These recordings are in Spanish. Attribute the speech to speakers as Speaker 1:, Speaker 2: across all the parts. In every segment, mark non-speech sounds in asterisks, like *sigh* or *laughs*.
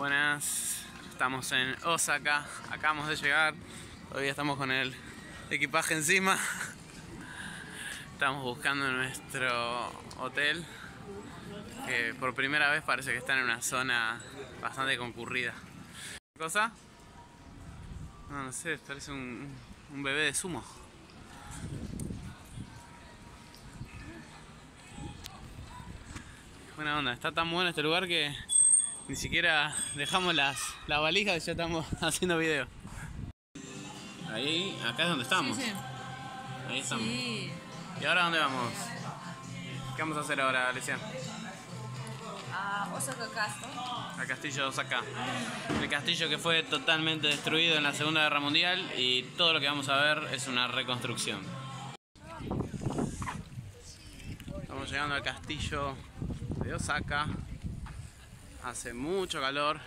Speaker 1: Buenas, estamos en Osaka, acabamos de llegar, todavía estamos con el equipaje encima. Estamos buscando nuestro hotel, que por primera vez parece que está en una zona bastante concurrida. ¿Qué cosa? No, sé, parece un, un bebé de sumo. Buena onda, está tan bueno este lugar que ni siquiera dejamos las, las valijas y ya estamos *laughs* haciendo video. Ahí, acá es donde estamos. Ahí estamos.
Speaker 2: Sí.
Speaker 1: ¿Y ahora dónde vamos? ¿Qué vamos a hacer ahora, Alicia?
Speaker 2: A Osaka Castle.
Speaker 1: Al castillo de Osaka. El castillo que fue totalmente destruido en la Segunda Guerra Mundial y todo lo que vamos a ver es una reconstrucción. Estamos llegando al castillo de Osaka. Hace mucho calor.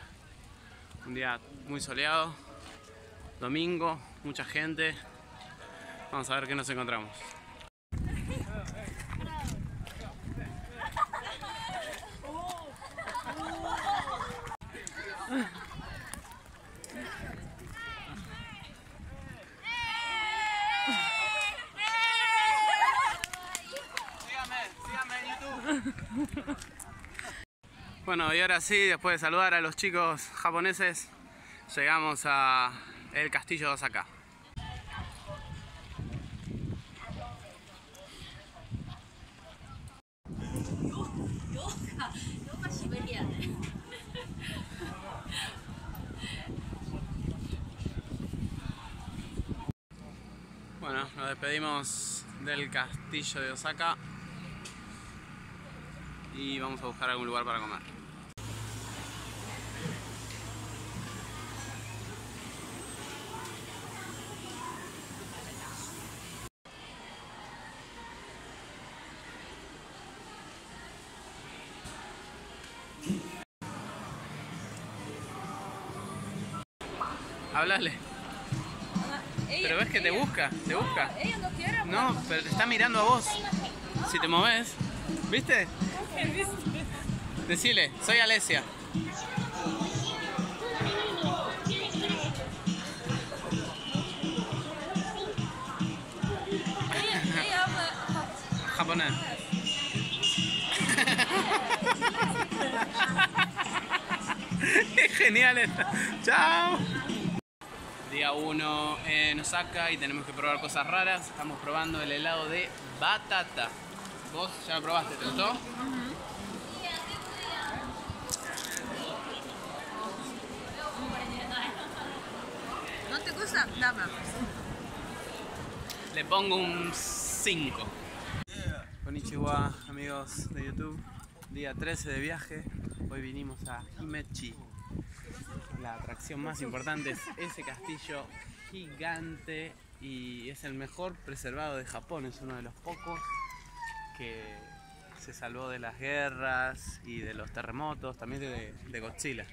Speaker 1: Un día muy soleado. Domingo, mucha gente. Vamos a ver qué nos encontramos. Bueno, y ahora sí, después de saludar a los chicos japoneses, llegamos a el castillo de Osaka. Bueno, nos despedimos del castillo de Osaka y vamos a buscar algún lugar para comer. Háblale. Pero ves que te busca, te busca.
Speaker 2: No.
Speaker 1: No, pero te está mirando a vos. Si te moves, ¿viste? Decile, soy Alesia. Japonés. Genial esta. Chao. Día 1 en Osaka y tenemos que probar cosas raras. Estamos probando el helado de batata. ¿Vos ya lo probaste? ¿Te gustó?
Speaker 2: ¿No te gusta? Nada.
Speaker 1: Le pongo un 5. Konnichiwa, amigos de YouTube. Día 13 de viaje. Hoy vinimos a Himechi. La atracción más importante es ese castillo gigante y es el mejor preservado de Japón. Es uno de los pocos que se salvó de las guerras y de los terremotos, también de, de Godzilla.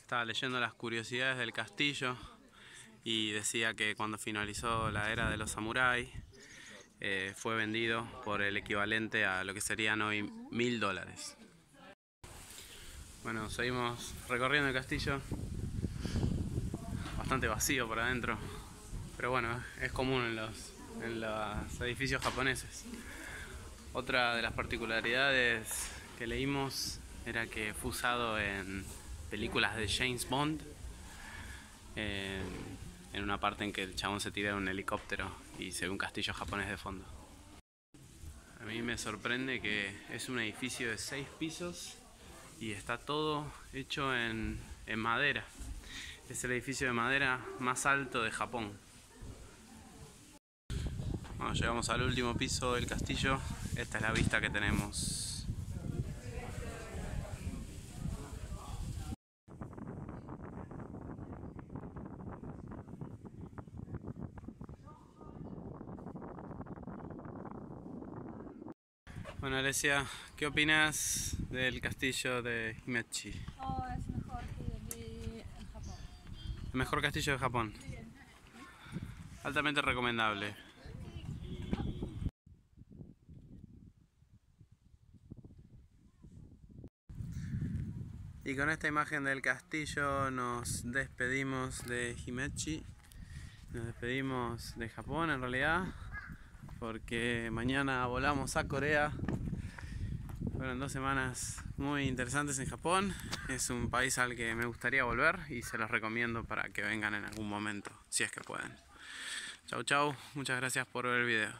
Speaker 1: Estaba leyendo las curiosidades del castillo y decía que cuando finalizó la era de los samuráis eh, fue vendido por el equivalente a lo que serían hoy mil dólares. Bueno, seguimos recorriendo el castillo, bastante vacío por adentro, pero bueno, es común en los, en los edificios japoneses. Otra de las particularidades que leímos era que fue usado en películas de James Bond, en una parte en que el chabón se tira de un helicóptero y se ve un castillo japonés de fondo. A mí me sorprende que es un edificio de seis pisos y está todo hecho en, madera. Es el edificio de madera más alto de Japón. Bueno, llegamos al último piso del castillo. Esta es la vista que tenemos. Bueno, Alesia, ¿qué opinas del castillo de Himeji.
Speaker 2: Oh, es mejor que de en Japón.
Speaker 1: El mejor castillo de Japón. Altamente recomendable. Y con esta imagen del castillo nos despedimos de Himeji. Nos despedimos de Japón en realidad. Porque mañana volamos a Corea. Fueron dos semanas muy interesantes en Japón. Es un país al que me gustaría volver y se los recomiendo para que vengan en algún momento, si es que pueden. Chau chau, muchas gracias por ver el video.